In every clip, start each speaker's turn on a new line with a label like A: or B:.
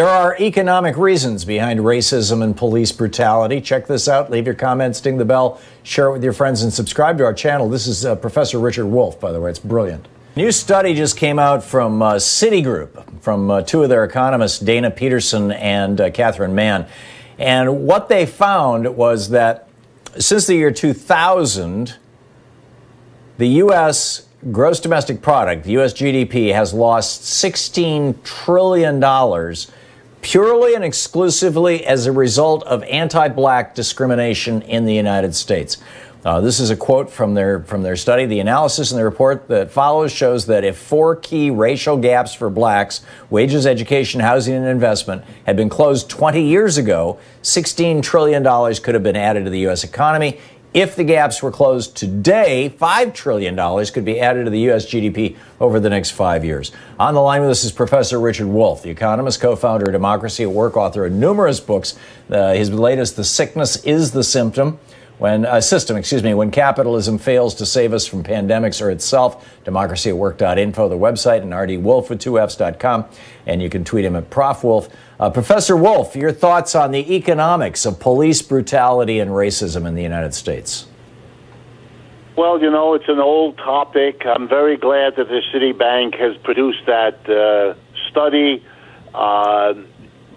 A: There are economic reasons behind racism and police brutality. Check this out. Leave your comments, ding the bell, share it with your friends, and subscribe to our channel. This is uh, Professor Richard Wolff, by the way. It's brilliant. New study just came out from uh, Citigroup, from uh, two of their economists, Dana Peterson and uh, Catherine Mann. And what they found was that since the year 2000, the U.S. gross domestic product, the U.S. GDP, has lost $16 trillion purely and exclusively as a result of anti black discrimination in the United States. Uh, this is a quote from their from their study. The analysis in the report that follows shows that if four key racial gaps for blacks, wages, education, housing, and investment, had been closed 20 years ago, 16 trillion dollars could have been added to the U.S. economy. If the gaps were closed today, $5 trillion could be added to the U.S. GDP over the next five years. On the line with us is Professor Richard Wolff, the economist, co founder of Democracy at Work, author of numerous books. Uh, his latest, The Sickness is the Symptom when a uh, system, excuse me, when capitalism fails to save us from pandemics or itself, democracyatwork.info, the website, and rdwolff with two F's.com, and you can tweet him at Prof. Wolff. Uh, Professor Wolff, your thoughts on the economics of police brutality and racism in the United States?
B: Well, you know, it's an old topic. I'm very glad that the Citibank has produced that uh, study. Uh,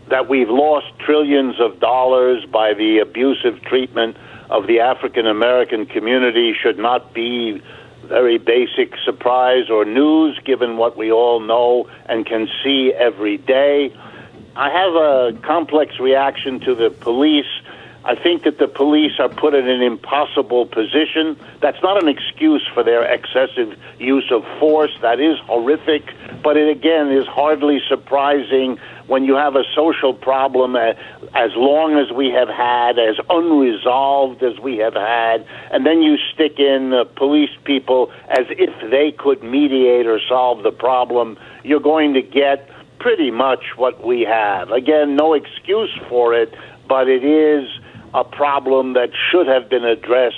B: that we've lost trillions of dollars by the abusive treatment of the African American community should not be very basic surprise or news given what we all know and can see every day. I have a complex reaction to the police. I think that the police are put in an impossible position. That's not an excuse for their excessive use of force. That is horrific, but it again is hardly surprising when you have a social problem uh, as long as we have had, as unresolved as we have had, and then you stick in uh, police people as if they could mediate or solve the problem, you're going to get pretty much what we have. Again, no excuse for it, but it is a problem that should have been addressed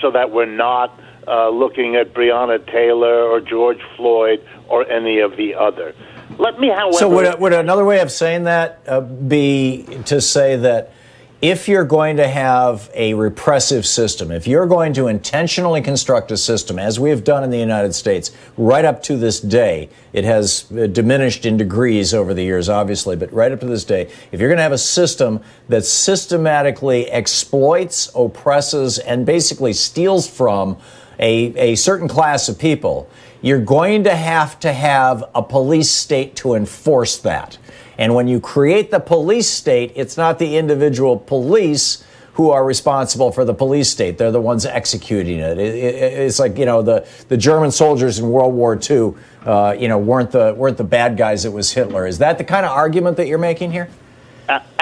B: so that we're not uh, looking at Breonna Taylor or George Floyd or any of the other. Let me, however.
A: So, would, would another way of saying that uh, be to say that if you're going to have a repressive system, if you're going to intentionally construct a system, as we have done in the United States, right up to this day, it has uh, diminished in degrees over the years, obviously, but right up to this day, if you're going to have a system that systematically exploits, oppresses, and basically steals from a, a certain class of people, you're going to have to have a police state to enforce that. And when you create the police state, it's not the individual police who are responsible for the police state. They're the ones executing it. it, it it's like you know the, the German soldiers in World War II, uh, you know, weren't the weren't the bad guys. It was Hitler. Is that the kind of argument that you're making here?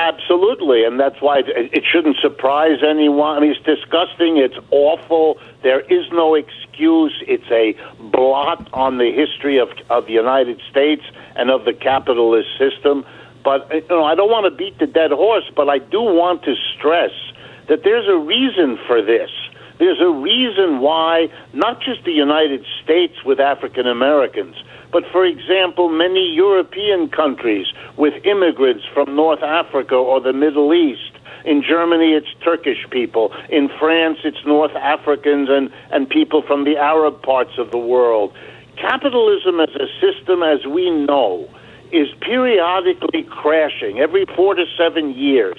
B: Absolutely, and that's why it shouldn't surprise anyone. I mean, it's disgusting. It's awful. There is no excuse. It's a blot on the history of of the United States and of the capitalist system. But you know, I don't want to beat the dead horse, but I do want to stress that there's a reason for this. There's a reason why not just the United States with African Americans but for example, many European countries with immigrants from North Africa or the Middle East. In Germany, it's Turkish people. In France, it's North Africans and, and people from the Arab parts of the world. Capitalism as a system, as we know, is periodically crashing every four to seven years,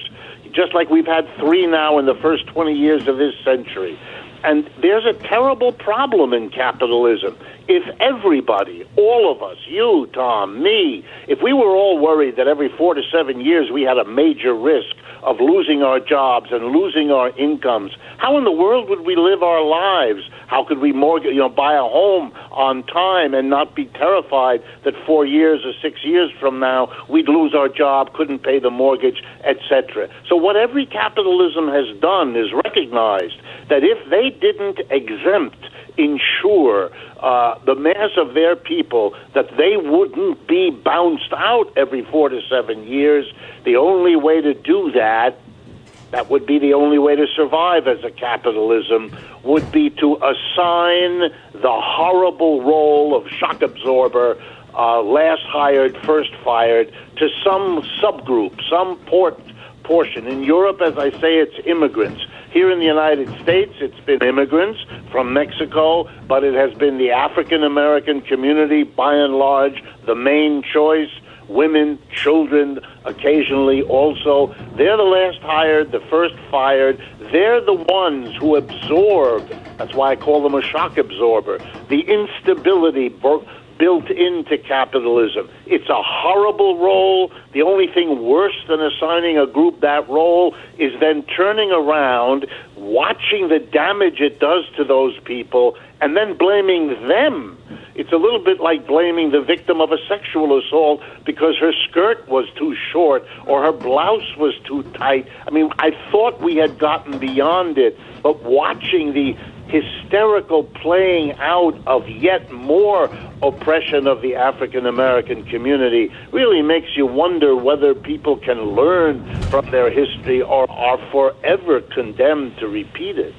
B: just like we've had three now in the first 20 years of this century. And there's a terrible problem in capitalism. If everybody, all of us, you, Thom, me, if we were all worried that every four to seven years we had a major risk of losing our jobs and losing our incomes, how in the world would we live our lives? How could we mortgage, you know, buy a home on time and not be terrified that four years or six years from now we'd lose our job, couldn't pay the mortgage, etc. So what every capitalism has done is recognized that if they didn't exempt, insure uh, the mass of their people that they wouldn't be bounced out every four to seven years, the only way to do that that would be the only way to survive as a capitalism would be to assign the horrible role of shock absorber uh, last hired, first fired to some subgroup, some port portion. In Europe, as I say, it's immigrants. Here in the United States, it's been immigrants from Mexico, but it has been the African American community, by and large, the main choice. Women, children, occasionally also. They're the last hired, the first fired. They're the ones who absorb, that's why I call them a shock absorber, the instability built into capitalism. It's a horrible role. The only thing worse than assigning a group that role is then turning around, watching the damage it does to those people, and then blaming them. It's a little bit like blaming the victim of a sexual assault because her skirt was too short or her blouse was too tight. I mean, I thought we had gotten beyond it, but watching the hysterical playing out of yet more oppression of the African American community really makes you wonder whether people can learn from their history or are forever condemned to repeat it.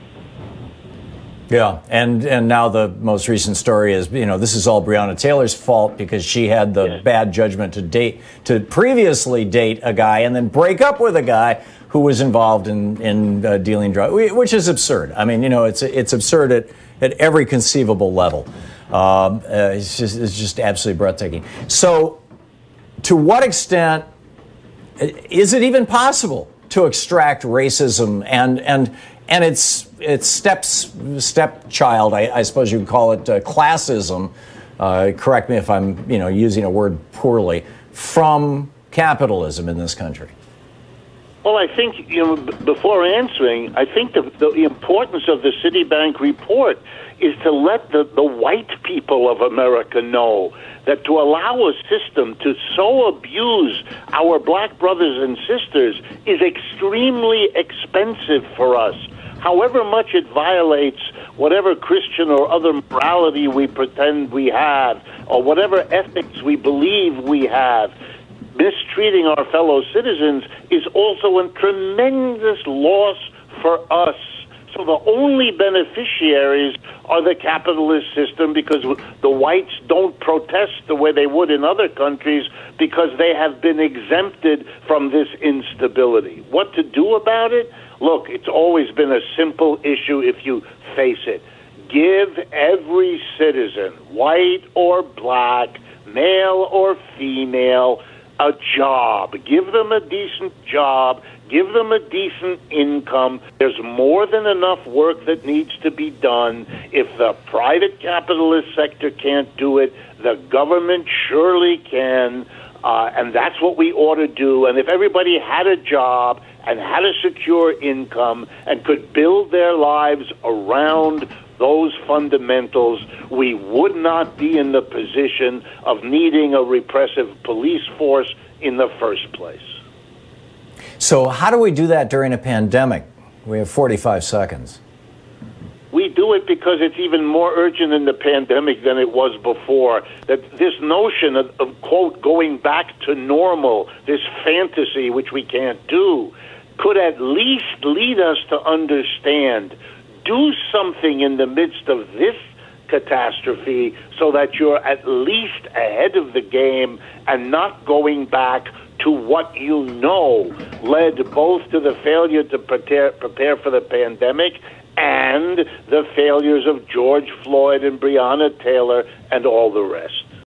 A: Yeah, and and now the most recent story is you know this is all Breonna Taylor's fault because she had the bad judgment to date to previously date a guy and then break up with a guy who was involved in in uh, dealing drugs, which is absurd. I mean, you know, it's it's absurd at at every conceivable level. Um, uh, it's just it's just absolutely breathtaking. So, to what extent is it even possible to extract racism and and and its its steps stepchild? I, I suppose you could call it uh, classism. Uh, correct me if I'm you know using a word poorly from capitalism in this country.
B: Well, I think you know. Before answering, I think the, the importance of the Citibank report is to let the, the white people of America know that to allow a system to so abuse our black brothers and sisters is extremely expensive for us. However much it violates whatever Christian or other morality we pretend we have, or whatever ethics we believe we have, mistreating our fellow citizens is also a tremendous loss for us. So the only beneficiaries are the capitalist system because the whites don't protest the way they would in other countries because they have been exempted from this instability. What to do about it? Look, it's always been a simple issue if you face it. Give every citizen, white or black, male or female, a job. Give them a decent job. Give them a decent income. There's more than enough work that needs to be done. If the private capitalist sector can't do it, the government surely can. Uh, and that's what we ought to do. And if everybody had a job and had a secure income and could build their lives around those fundamentals, we would not be in the position of needing a repressive police force in the first place.
A: So, how do we do that during a pandemic? We have 45 seconds.
B: We do it because it's even more urgent in the pandemic than it was before. That this notion of, of quote, going back to normal, this fantasy which we can't do, could at least lead us to understand do something in the midst of this catastrophe so that you're at least ahead of the game and not going back to what you know led both to the failure to prepare, prepare for the pandemic and the failures of George Floyd and Breonna Taylor and all the rest.